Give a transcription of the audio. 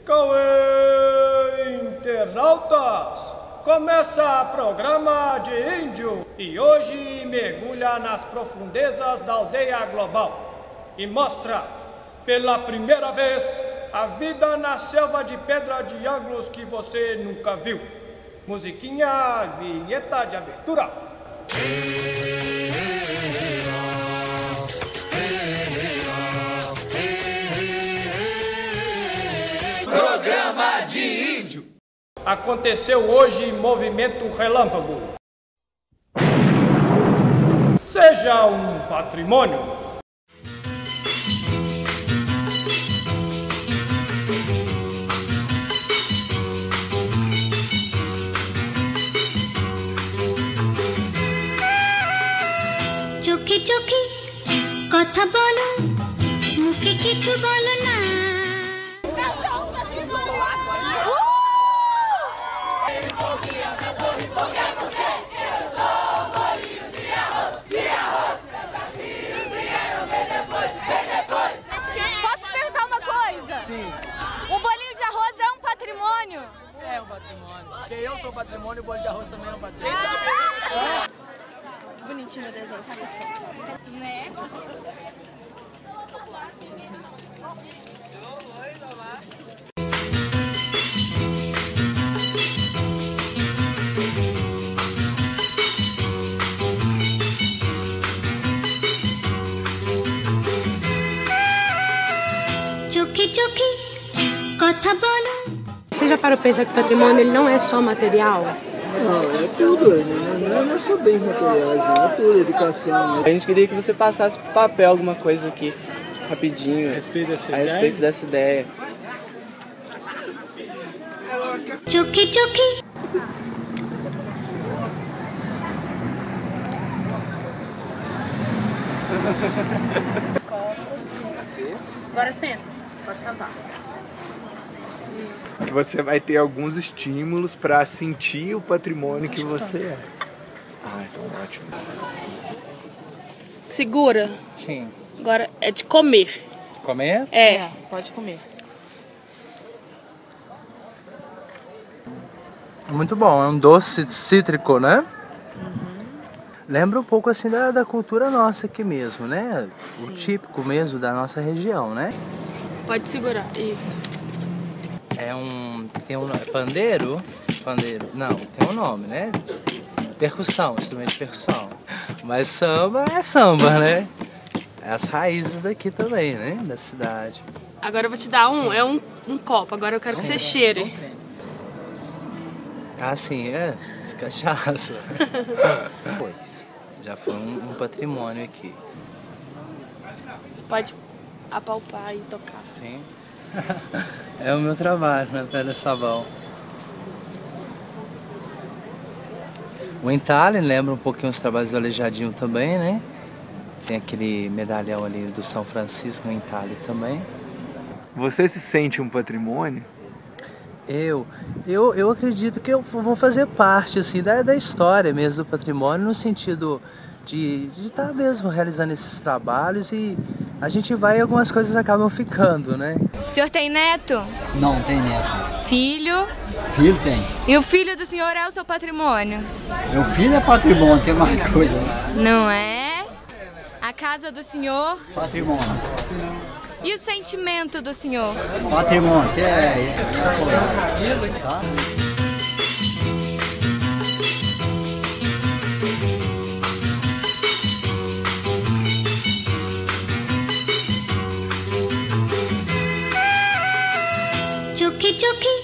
Cauê, internautas! Começa programa de índio e hoje mergulha nas profundezas da aldeia global e mostra, pela primeira vez, a vida na selva de pedra de ângulos que você nunca viu. Musiquinha, vinheta de abertura. Aconteceu hoje movimento relâmpago. Seja um patrimônio. চোখে চোখে কথা বলো মুখে কিছু বলো é um patrimônio. Porque eu sou patrimônio, o bolo de arroz também é um patrimônio. Que bonitinho meu desenho, sabe assim? Né? চোখে চোখে কথা বলো você já parou pensar que o patrimônio ele não é só material? Não, é tudo, né? não, é, só bens materiais, não, é tudo, educação. Né? A gente queria que você passasse por papel alguma coisa aqui, rapidinho, a respeito dessa, a ideia? Respeito dessa ideia. Tchuki tchuki! Agora senta, pode sentar que você vai ter alguns estímulos para sentir o patrimônio que você é. Ah, então ótimo. Segura. Sim. Agora é de comer. Comer? É. pode comer. Muito bom, é um doce cítrico, né? Lembra um pouco assim da, da cultura nossa aqui mesmo, né? O típico mesmo da nossa região, né? Pode segurar. Isso. É um. Tem um. É pandeiro? Pandeiro. Não, tem um nome, né? Percussão, instrumento de percussão. Mas samba é samba, né? É as raízes daqui também, né? Da cidade. Agora eu vou te dar um. É um, um copo. Agora eu quero que você cheire. Ah, sim, é. Cachaça. Foi. Já foi um, um patrimônio aqui. Pode apalpar e tocar. Sim. é o meu trabalho, né? Pedra sabão. O entalhe lembra um pouquinho os trabalhos do Aleijadinho também, né? Tem aquele medalhão ali do São Francisco no entalhe também. Você se sente um patrimônio? Eu, eu, eu acredito que eu vou fazer parte assim da, da história mesmo do patrimônio no sentido de estar mesmo realizando esses trabalhos e a gente vai e algumas coisas acabam ficando, né? O senhor tem neto? Não, tem neto. Filho? Filho tem. E o filho do senhor é o seu patrimônio? Meu filho é patrimônio, tem mais coisa. né? Não é? A casa do senhor? Patrimônio. E o sentimento do senhor? Patrimônio, que é, é, é coisa. Tá? চোখে চোখে